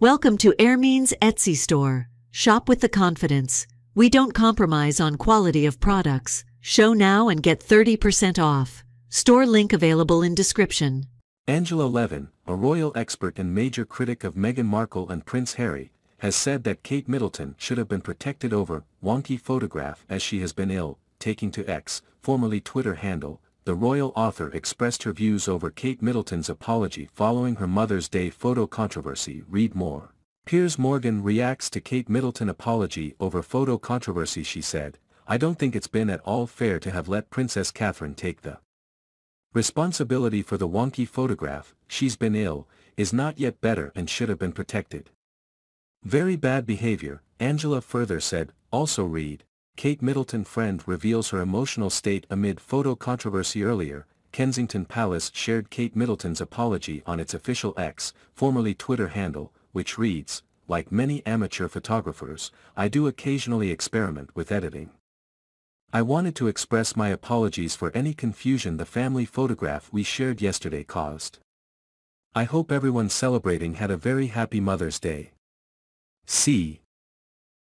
Welcome to Airmeans Etsy store. Shop with the confidence. We don't compromise on quality of products. Show now and get 30% off. Store link available in description. Angela Levin, a royal expert and major critic of Meghan Markle and Prince Harry, has said that Kate Middleton should have been protected over wonky photograph as she has been ill, taking to X, formerly Twitter handle, the royal author expressed her views over Kate Middleton's apology following her Mother's Day photo controversy. Read more. Piers Morgan reacts to Kate Middleton apology over photo controversy she said, I don't think it's been at all fair to have let Princess Catherine take the responsibility for the wonky photograph, she's been ill, is not yet better and should have been protected. Very bad behavior, Angela further said, also read, Kate Middleton friend reveals her emotional state amid photo controversy earlier, Kensington Palace shared Kate Middleton's apology on its official X, formerly Twitter handle, which reads, like many amateur photographers, I do occasionally experiment with editing. I wanted to express my apologies for any confusion the family photograph we shared yesterday caused. I hope everyone celebrating had a very happy Mother's Day. See,